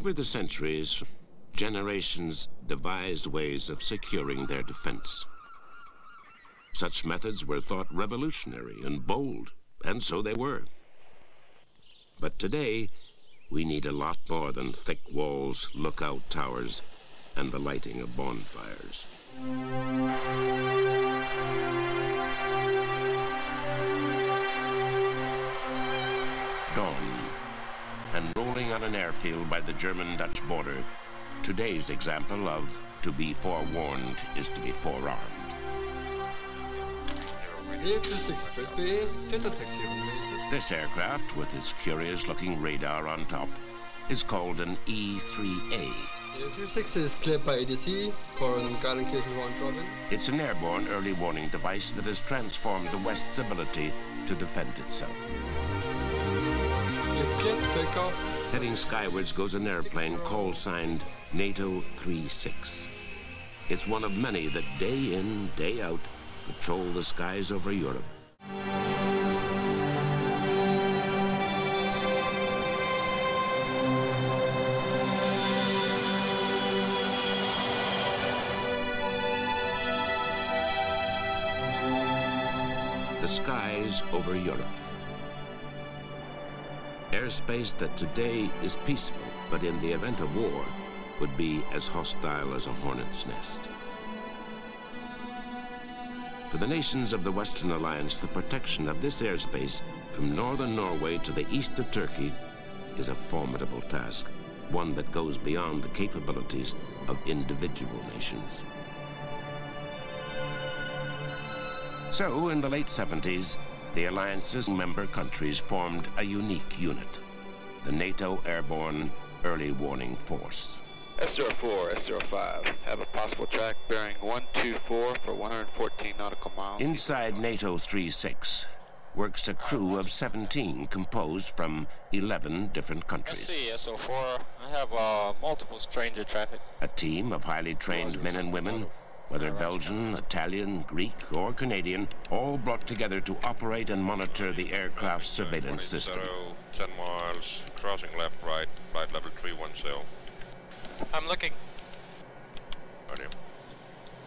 Over the centuries, generations devised ways of securing their defense. Such methods were thought revolutionary and bold, and so they were. But today, we need a lot more than thick walls, lookout towers, and the lighting of bonfires. Dawn, and rolling on an airfield by the German-Dutch border, today's example of to be forewarned is to be forearmed. This aircraft, with its curious-looking radar on top, is called an E-3A. is cleared by ADC for an It's an airborne early warning device that has transformed the West's ability to defend itself. Heading skywards goes an airplane call signed NATO 36. It's one of many that day in, day out patrol the skies over Europe. The skies over Europe. Airspace that today is peaceful, but in the event of war, would be as hostile as a hornet's nest. For the nations of the Western Alliance, the protection of this airspace from northern Norway to the east of Turkey is a formidable task, one that goes beyond the capabilities of individual nations. So, in the late 70s, the Alliance's member countries formed a unique unit, the NATO Airborne Early Warning Force. S04, S05, have a possible track bearing 124 for 114 nautical miles. Inside NATO 36 works a crew of 17 composed from 11 different countries. see, S04, I have uh, multiple stranger traffic. A team of highly trained men and women, whether Belgian, Italian, Greek, or Canadian, all brought together to operate and monitor the aircraft surveillance system. 10 miles, crossing left, right, flight level 310. I'm looking. Ready.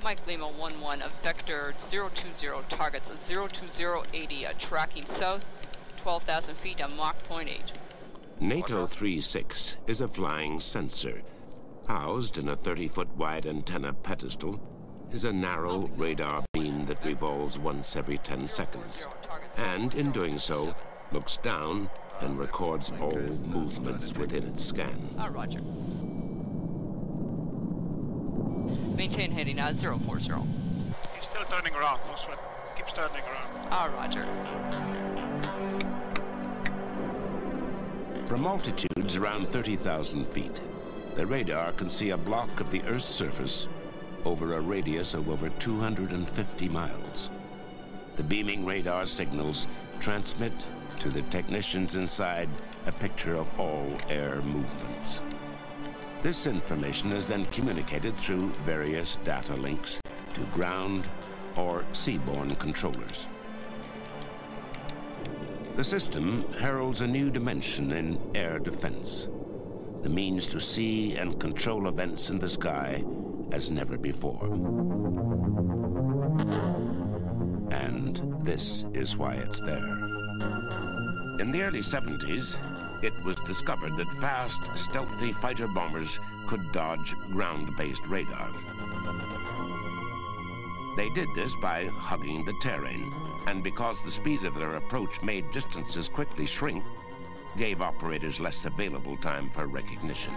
Mike Lima 1-1 of Vector 020 targets a 02080 a tracking south 12,000 feet on Mach point 8. NATO 36 is a flying sensor. Housed in a 30-foot wide antenna pedestal is a narrow radar beam that revolves once every 10 seconds. And in doing so, looks down and records all movements within its scan. Ah, roger. Maintain heading at 040. He's still turning around, no sweat. Keeps turning around. Ah, roger. From altitudes around 30,000 feet, the radar can see a block of the Earth's surface over a radius of over 250 miles. The beaming radar signals transmit to the technicians inside a picture of all air movements. This information is then communicated through various data links to ground or seaborne controllers. The system heralds a new dimension in air defense, the means to see and control events in the sky as never before. And this is why it's there. In the early 70s, it was discovered that fast, stealthy fighter bombers could dodge ground-based radar. They did this by hugging the terrain, and because the speed of their approach made distances quickly shrink, gave operators less available time for recognition.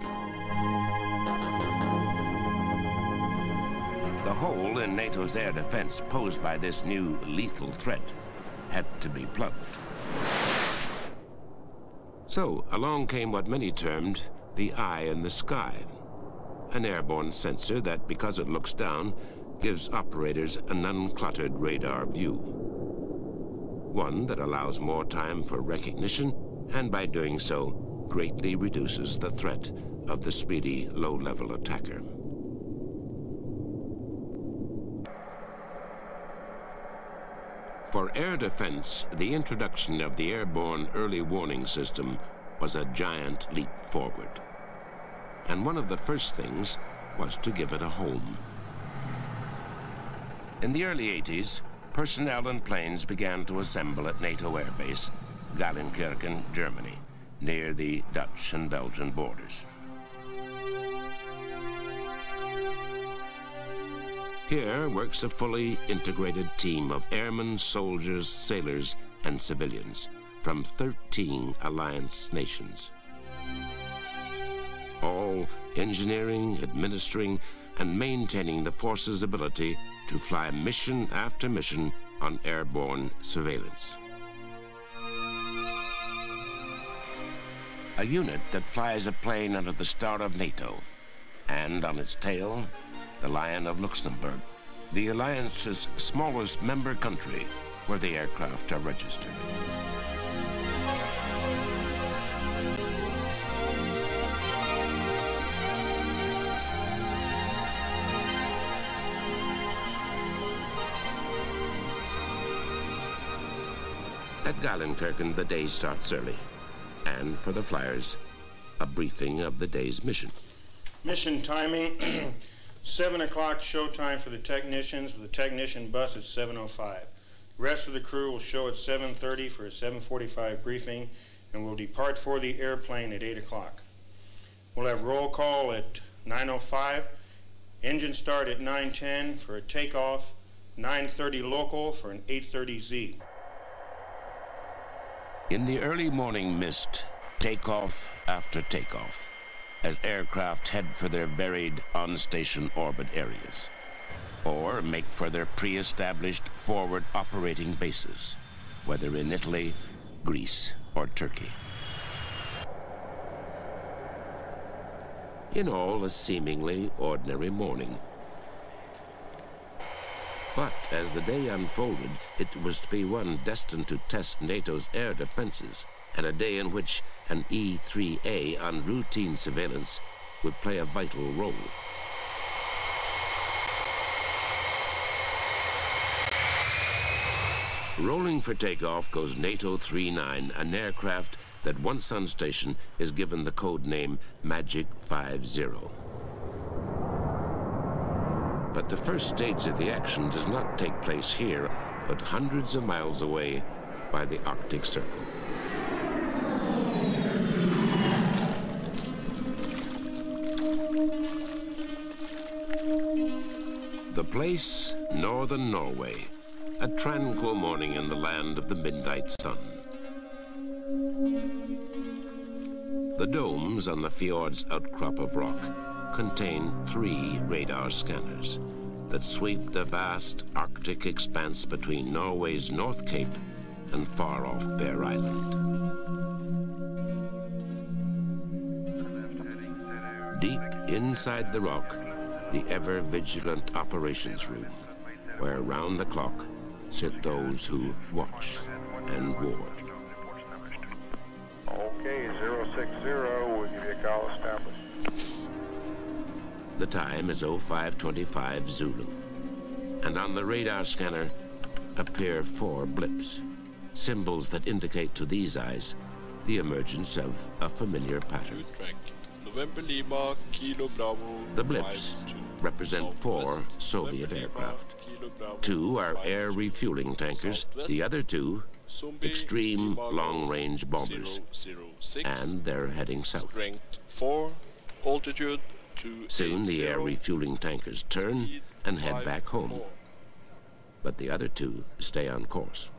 The hole in NATO's air defense posed by this new lethal threat had to be plugged. So along came what many termed the eye in the sky, an airborne sensor that, because it looks down, gives operators an uncluttered radar view. One that allows more time for recognition, and by doing so, greatly reduces the threat of the speedy, low-level attacker. For air defense, the introduction of the airborne early warning system was a giant leap forward. and one of the first things was to give it a home. In the early 80s, personnel and planes began to assemble at NATO Air Base, Geilenkirchen, Germany, near the Dutch and Belgian borders. Here works a fully integrated team of airmen, soldiers, sailors, and civilians from 13 alliance nations. All engineering, administering, and maintaining the force's ability to fly mission after mission on airborne surveillance. A unit that flies a plane under the Star of NATO, and on its tail, the Lion of Luxembourg, the Alliance's smallest member country where the aircraft are registered. At Geilenkirchen, the day starts early. And for the flyers, a briefing of the day's mission. Mission timing, 7 o'clock show time for the technicians. The technician bus at 7.05. Rest of the crew will show at 7.30 for a 7.45 briefing and will depart for the airplane at 8 o'clock. We'll have roll call at 9.05, engine start at 9.10 for a takeoff, 9.30 local for an 8.30Z. In the early morning mist, takeoff after takeoff, as aircraft head for their varied on-station orbit areas, or make for their pre-established forward operating bases, whether in Italy, Greece, or Turkey. In all, a seemingly ordinary morning. But as the day unfolded, it was to be one destined to test NATO's air defenses, and a day in which an E-3A on routine surveillance would play a vital role. Rolling for takeoff goes NATO 39, an aircraft that once on station is given the code name Magic 50. But the first stage of the action does not take place here, but hundreds of miles away by the Arctic Circle. The place, northern Norway, a tranquil morning in the land of the midnight sun. The domes on the fjord's outcrop of rock contain three radar scanners that sweep the vast Arctic expanse between Norway's North Cape and far-off Bear Island. Deep inside the rock, the ever-vigilant operations room, where round the clock sit those who watch and ward. Okay, 060, we'll give you a call established. The time is 0525 Zulu. And on the radar scanner appear four blips, symbols that indicate to these eyes the emergence of a familiar pattern. The blips represent four Soviet aircraft. Two are air refueling tankers, the other two extreme long-range bombers. And they're heading south. altitude Soon the air refueling tankers turn and head back home. But the other two stay on course.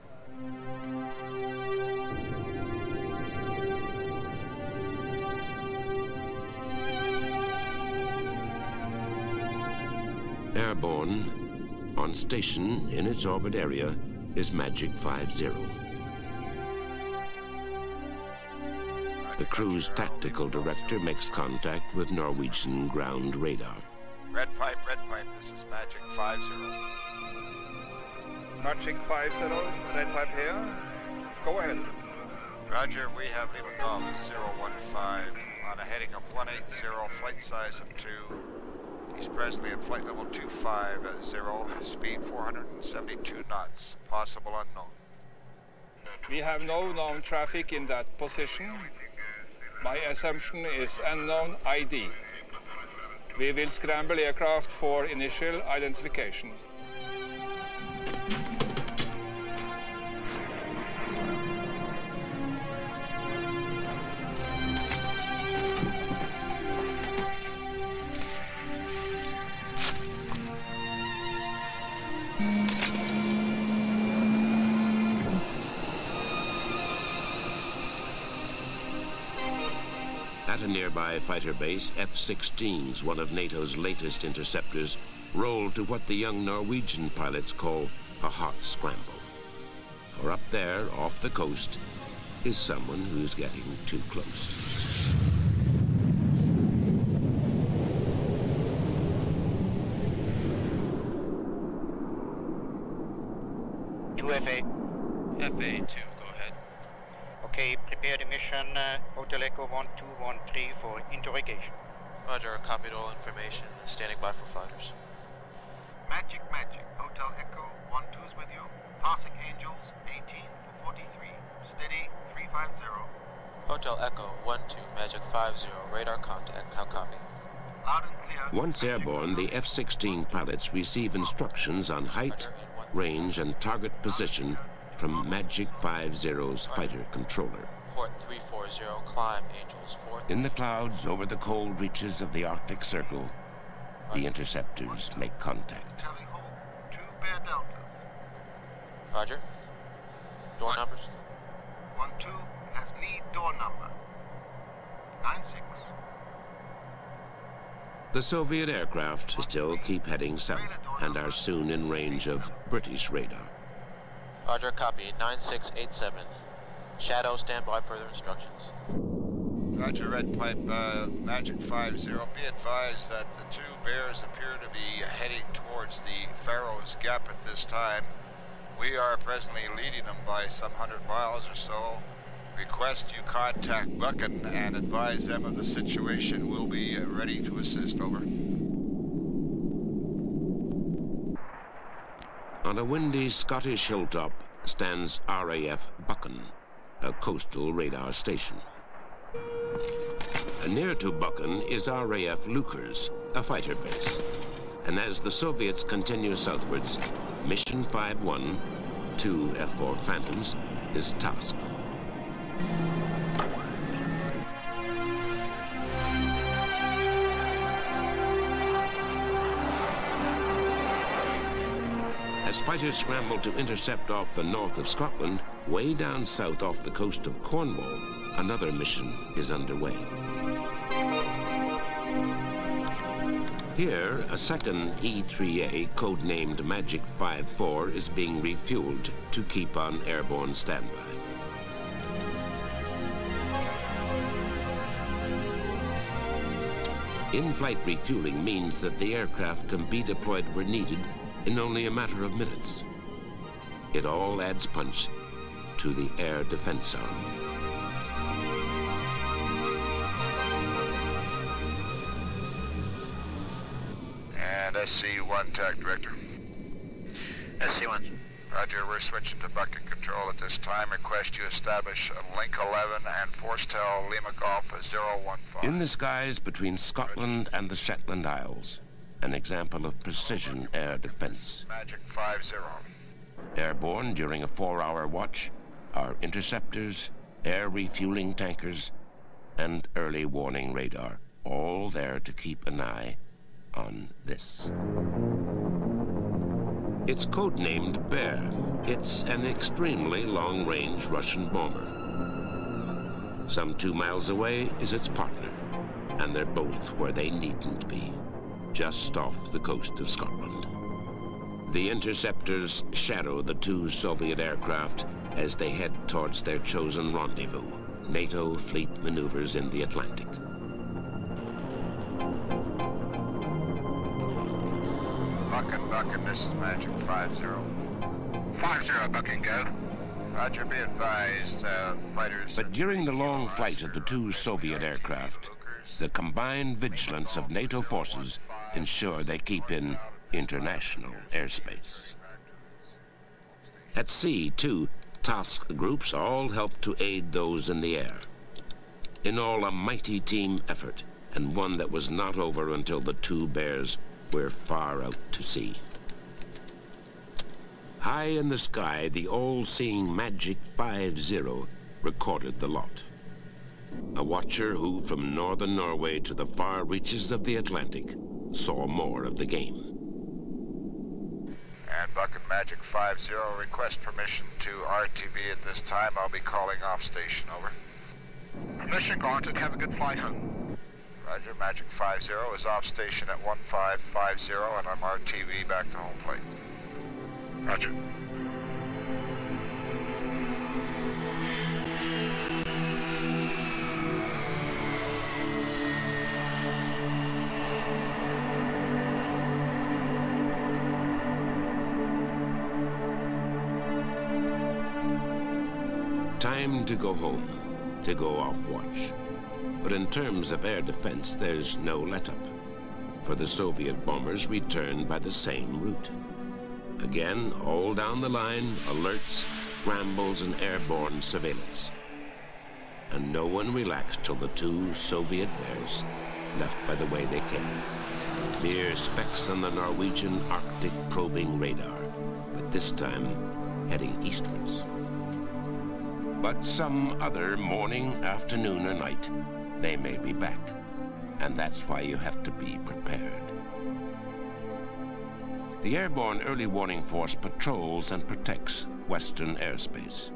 Airborne, on station in its orbit area, is Magic 50. The crew's tactical director makes contact with Norwegian ground radar. Red pipe, red pipe, this is Magic 50. Magic 50, red pipe here. Go ahead. Roger, we have Lima Golf 015 on a heading of 180, flight size of 2. East Presley at flight level 250, speed 472 knots, possible unknown. We have no known traffic in that position. My assumption is unknown ID. We will scramble aircraft for initial identification. Fighter base, F-16s, one of NATO's latest interceptors, roll to what the young Norwegian pilots call a hot scramble. For up there, off the coast, is someone who's getting too close. Two FA. FA2, go ahead. Okay, prepare the mission, uh, Hotel Echo 1213 for interrogation. Roger, copied all information. Standing by for fighters. Magic, magic. Hotel Echo 12's with you. Passing Angels 18 for 43. Steady 350. Hotel Echo 1-2, Magic 50, radar contact. How copy? Loud and clear. Once airborne, the F-16 pilots receive instructions on height, range, and target position from Magic 50's fighter controller. Port 340, climb Angels 4. In the clouds over the cold reaches of the Arctic Circle, the interceptors make contact. Two Bear Deltas. Roger. Door numbers? 1 2 has lead door number. 9 6. The Soviet aircraft still keep heading south and are soon in range of British radar. Roger, copy. 9687. Shadow, stand by further instructions. Roger, Red Pipe, uh, Magic 50. Be advised that the two bears appear to be heading towards the Faroes Gap at this time. We are presently leading them by some hundred miles or so. Request you contact Buchan and advise them of the situation. We'll be ready to assist. Over. On a windy Scottish hilltop stands RAF Buchan, a coastal radar station. Near to Buchan is RAF Leuchars, a fighter base. And as the Soviets continue southwards, Mission 5-1, two F-4 Phantoms, is tasked. Fighters scramble to intercept off the north of Scotland, way down south off the coast of Cornwall, another mission is underway. Here, a second E-3A, codenamed Magic 5-4, is being refueled to keep on airborne standby. In-flight refueling means that the aircraft can be deployed where needed in only a matter of minutes. It all adds punch to the Air Defense Arm. And SC-1 TAC Director. SC1. Roger, we're switching to Buchan Control at this time. Request you establish Link 11 and Forstel Lima Golf 015. In the skies between Scotland and the Shetland Isles, an example of precision air defense. Magic 50. Airborne during a four-hour watch are interceptors, air refueling tankers, and early warning radar, all there to keep an eye on this. It's codenamed Bear. It's an extremely long-range Russian bomber. Some two miles away is its partner, and they're both where they needn't be, just off the coast of Scotland. The interceptors shadow the two Soviet aircraft as they head towards their chosen rendezvous, NATO fleet maneuvers in the Atlantic. Buchan, Buchan, this is Magic 50. 50, Buchan, go. Roger, be advised, uh, fighters... But during the long flight of the two Soviet aircraft, the combined vigilance of NATO forces ensure they keep in international airspace. At sea, too, task groups all help to aid those in the air. In all, a mighty team effort and one that was not over until the two bears were far out to sea. High in the sky, the all-seeing Magic 5-0 recorded the lot. A watcher who, from northern Norway to the far reaches of the Atlantic, saw more of the game. And Buchan Magic 5-0, request permission to RTB at this time. I'll be calling off station, over. Permission granted. Have a good flight home. Roger, Magic 5-0 is off station at 1550, and I'm RTB back to home plate. Roger. Time to go home, to go off watch. But in terms of air defense, there's no let-up. For the Soviet bombers return by the same route. Again, all down the line, alerts, scrambles, and airborne surveillance. And no one relaxed till the two Soviet bears left by the way they came. Mere specks on the Norwegian Arctic probing radar, but this time heading eastwards. But some other morning, afternoon, or night, they may be back. And that's why you have to be prepared. The Airborne Early Warning Force patrols and protects Western airspace,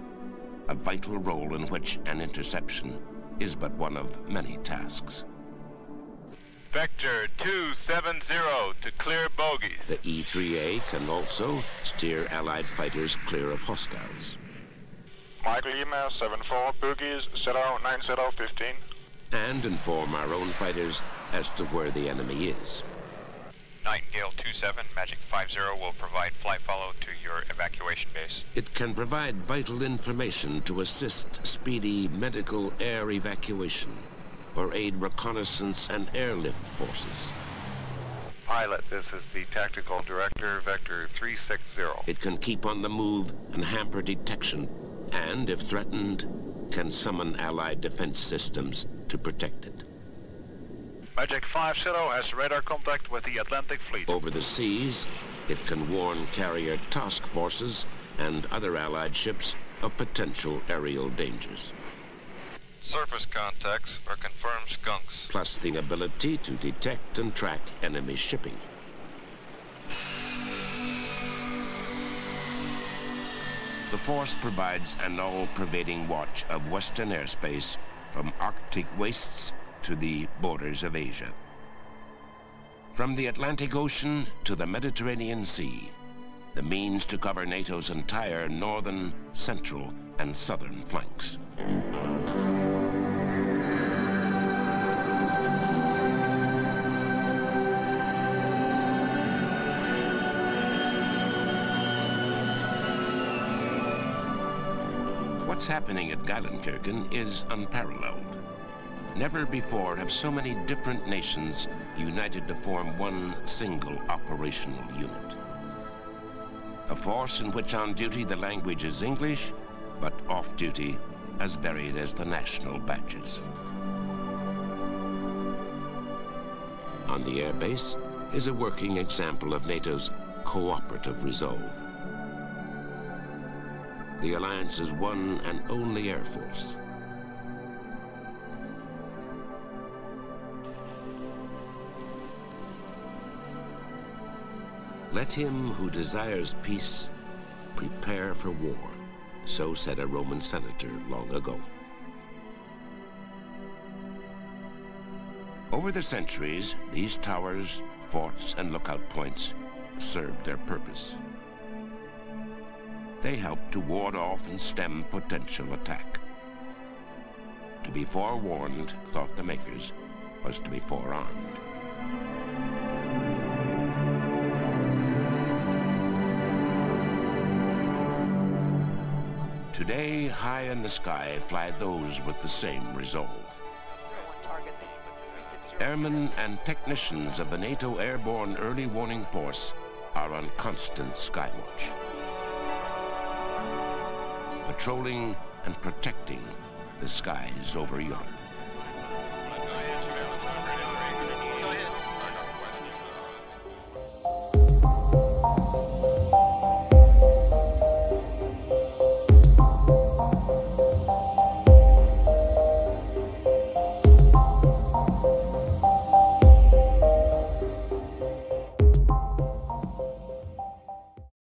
a vital role in which an interception is but one of many tasks. Vector 270 to clear bogies. The E-3A can also steer Allied fighters clear of hostiles. Michael Lima, 74, Bogies, 09015. And inform our own fighters as to where the enemy is. Nightingale 27, Magic 50 will provide fly follow to your evacuation base. It can provide vital information to assist speedy medical air evacuation or aid reconnaissance and airlift forces. Pilot, this is the Tactical Director, Vector 360. It can keep on the move and hamper detection and, if threatened, can summon Allied defense systems to protect it. Magic 50 has radar contact with the Atlantic Fleet. Over the seas, it can warn carrier task forces and other Allied ships of potential aerial dangers. Surface contacts are confirmed skunks. Plus the ability to detect and track enemy shipping. The Force provides an all-pervading watch of Western airspace from Arctic wastes to the borders of Asia. From the Atlantic Ocean to the Mediterranean Sea, the means to cover NATO's entire northern, central, and southern flanks. What's happening at Geilenkirchen is unparalleled. Never before have so many different nations united to form one single operational unit. A force in which on duty the language is English, but off duty as varied as the national badges. On the airbase is a working example of NATO's cooperative resolve the Alliance's one and only Air Force. Let him who desires peace prepare for war, so said a Roman senator long ago. Over the centuries, these towers, forts, and lookout points served their purpose. They help to ward off and stem potential attack. To be forewarned, thought the makers, was to be forearmed. Today, high in the sky fly those with the same resolve. Airmen and technicians of the NATO Airborne Early Warning Force are on constant skywatch patrolling and protecting the skies over Europe.